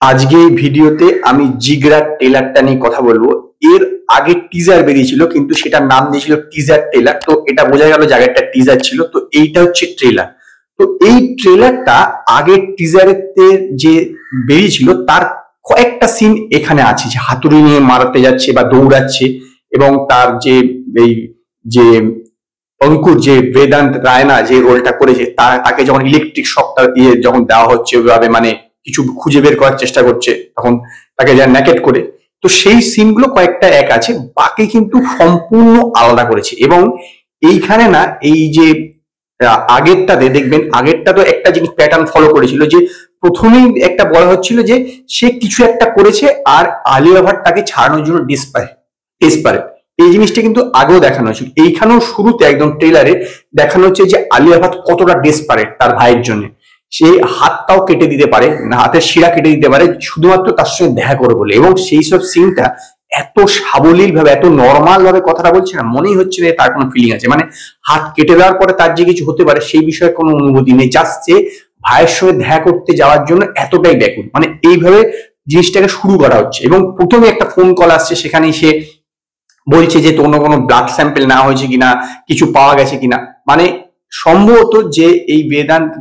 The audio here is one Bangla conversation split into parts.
আজকে এই ভিডিওতে আমি জিগরার টেলারটা নিয়ে কথা বলব। এর আগে টিজার বেরিয়েছিল, কিন্তু সেটার নাম দিয়েছিল টিজার টেলার তো এটা বোঝা গেল একটা টিজার ছিল, তো এইটা হচ্ছে ট্রেলার তো এই ট্রেলারটা আগের টিজারের যে বেরিয়েছিল, তার কয়েকটা সিন এখানে আছে, যে হাতুড়ি নিয়ে মারাতে যাচ্ছে বা দৌড়াচ্ছে, এবং তার যে এই যে অঙ্কুর, যে বেদান্ত রায়না যে রোলটা করেছে তাকে যখন ইলেকট্রিক শকটা দিয়ে যখন দেওয়া হচ্ছে ওইভাবে মানে কিছু খুঁজে বের করার চেষ্টা করছে তখন তাকে যা ন্যাকেট করে। তো সেই সিনগুলো কয়েকটা এক আছে, বাকি কিন্তু সম্পূর্ণ আলাদা করেছে। এবং এইখানে না, এই যে আগেরটাতে দেখবেন, আগেরটা তো একটা জিনিস প্যাটার্ন ফলো করেছিল যে, প্রথমেই একটা বলা হচ্ছিল যে, সে কিছু একটা করেছে আর আলিয়া ভাট তাকে ছাড়ানোর জন্য ডিসপারে ডিসপারে এই জিনিসটা কিন্তু আগেও দেখানো হয়েছিল। এইখানেও শুরুতে একদম ট্রেলারে দেখানো হচ্ছে যে, আলিয়া ভাট কতটা ডেসপারেট তার ভাইয়ের জন্য। সে হাতটাও কেটে দিতে পারে হাতের শিরা কেটে দিতে পারে, শুধুমাত্র তার সঙ্গে দেখা করে বলে। এবং সেই সব সিনটা এত সাবলীল ভাবে এত নর্মাল ভাবে কথাটা বলছে না, মনেই হচ্ছে না তার কোনো ফিলিং আছে। মানে হাত কেটে দেওয়ার পরে তার যে কিছু হতে পারে, সেই বিষয়ে কোনো অনুভূতি নেই। জাস্ট যে ভাইয়ের সঙ্গে দেখা করতে যাওয়ার জন্য এতটাই ব্যাকুল। মানে এইভাবে জিনিসটাকে শুরু করা হচ্ছে। এবং প্রথমে একটা ফোন কল আসছে সেখানে সে বলছে যে কোনো কোনো ব্লাড স্যাম্পেল না হয়েছে কিনা, কিছু পাওয়া গেছে কিনা। মানে সম্ভবত যে এই বেদান্ত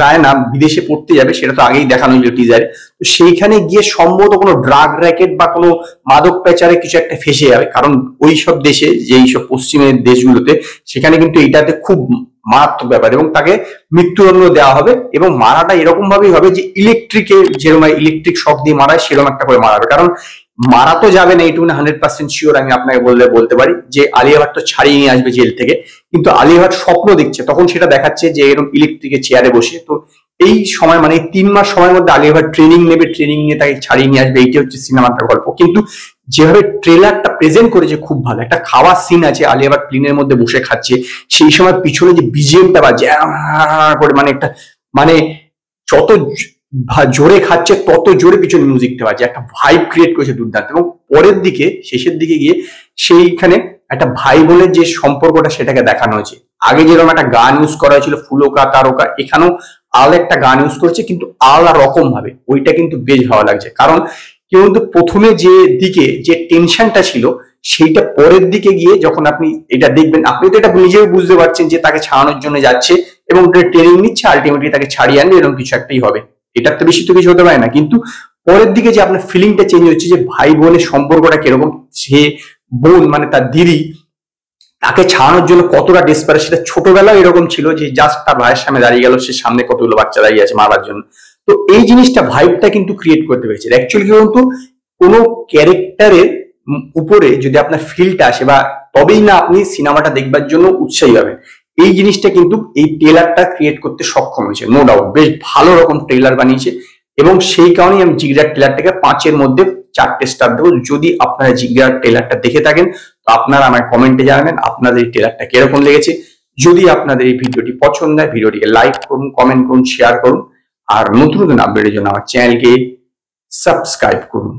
রায় নাম বিদেশে পড়তে যাবে, সেটা তো আগেই দেখানো হয়েছিল টিজারে তো সেইখানে গিয়ে সম্ভবত কোনো ড্রাগ র্যাকেট বা কোনো মাদক পেচারে কিছু একটা ফেসে যাবে। কারণ ওই সব দেশে যে এইসব পশ্চিমের দেশগুলোতে, সেখানে কিন্তু এটাতে খুব মারাত্মক ব্যাপার এবং তাকে মৃত্যুদণ্ড দেওয়া হবে এবং মারাটা এরকম ভাবেই হবে যে ইলেকট্রিকে যেরকম ইলেকট্রিক শক দিয়ে মারায়, সেরকম একটা করে মারা হবে কারণ মারা তো যাবে না এইটুকু হান্ড্রেড পার্সেন্ট শিওর আমি আপনাকে বললে, বলতে পারি যে আলিয়া ভাট তো ছাড়িয়ে নিয়ে আসবে জেল থেকে। কিন্তু আলিয়া ভাট স্বপ্ন দেখছে, তখন সেটা দেখাচ্ছে যে এরকম ইলেকট্রিকের চেয়ারে বসে। তো এই সময় মানে তিন মাস সময়ের মধ্যে আলিয়া ভাট ট্রেনিং নেবে ট্রেনিং নিয়ে তাকে ছাড়িয়ে নিয়ে আসবে এইটা হচ্ছে সিনেমাটার গল্প। কিন্তু যেভাবে ট্রেলারটা প্রেজেন্ট করেছে খুব ভালো। একটা খাওয়ার সিন আছে, আলিয়া ভাট প্লেনের মধ্যে বসে খাচ্ছে। সেই সময় পিছনে যে বিজিএমটা বাজে করে মানে একটা মানে যত জোরে খাচ্ছে, তত জোরে পিছনে মিউজিকটা বাজে একটা ভাইব ক্রিয়েট করেছে দুর্দান্ত। এবং পরের দিকে, শেষের দিকে গিয়ে সেইখানে একটা ভাই বোনের যে সম্পর্কটা সেটাকে দেখানো হয়েছে। আগে যেরকম একটা গান ইউজ করা হয়েছিল, ফুলোকা, তারকা, এখানেও আলাদা একটা গান ইউজ করছে, কিন্তু আলাদা রকম ভাবে ওইটা কিন্তু বেশ ভালো লাগছে। কারণ কিন্তু প্রথমে যে দিকে যে টেনশনটা ছিল, সেইটা পরের দিকে গিয়ে যখন আপনি এটা দেখবেন, আপনি তো এটা নিজেও বুঝতে পারছেন যে তাকে ছাড়ানোর জন্য যাচ্ছে এবং ট্রেনিং নিচ্ছে আলটিমেটলি তাকে ছাড়িয়ে আনবে এরকম কিছু একটাই হবে। এটার তো বেশি তো কিছু হতে পারে না। কিন্তু পরের দিকে যে আপনার ফিলিংটা চেঞ্জ হচ্ছে যে ভাই বোনের সম্পর্কটা কীরকম, সে বোন মানে তার দিদি, তাকে ছাড়ানোর জন্য কতটা ডেসপারে সেটা ছোটবেলায় এরকম ছিল যে জাস্ট তার ভাইয়ের সামনে দাঁড়িয়ে গেল, সে সামনে কতগুলো বাচ্চা দাঁড়িয়ে আছে মারার জন্য। তো এই জিনিসটা ভাইবটা কিন্তু ক্রিয়েট করতে পেরেছে। অ্যাকচুয়ালি কি বলতো? কোনো ক্যারেক্টারের উপরে যদি আপনার ফিলটা আসে বা তবেই না আপনি সিনেমাটা দেখবার জন্য উৎসাহী হবেন, এই জিনিসটা কিন্তু এই ট্রেলারটা ক্রিয়েট করতে সক্ষম হয়েছে নো ডাউট বেশ ভালো রকম ট্রেলার বানিয়েছে এবং সেই কারণেই আমি জিগরার ট্রেলারটাকে পাঁচের মধ্যে চারটে স্টার দেবো। যদি আপনারা জিগরার ট্রেলারটা দেখে থাকেন, তো আপনারা আমার কমেন্টে জানাবেন আপনাদের এই ট্রেলারটা কীরকম লেগেছে। যদি আপনাদের এই ভিডিওটি পছন্দ হয়, ভিডিওটিকে লাইক করুন কমেন্ট করুন শেয়ার করুন। আর নতুন নতুন আপডেটের জন্য আমার চ্যানেলকে সাবস্ক্রাইব করুন।